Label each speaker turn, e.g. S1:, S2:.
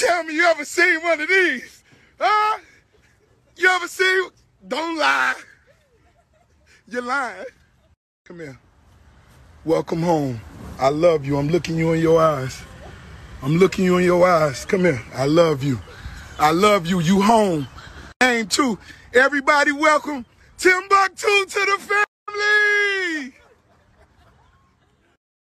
S1: Tell me you ever seen one of these? Huh? You ever seen? Don't lie. You're lying. Come here. Welcome home. I love you. I'm looking you in your eyes. I'm looking you in your eyes. Come here. I love you. I love you. You home. Name two. Everybody welcome Timbuktu to the family.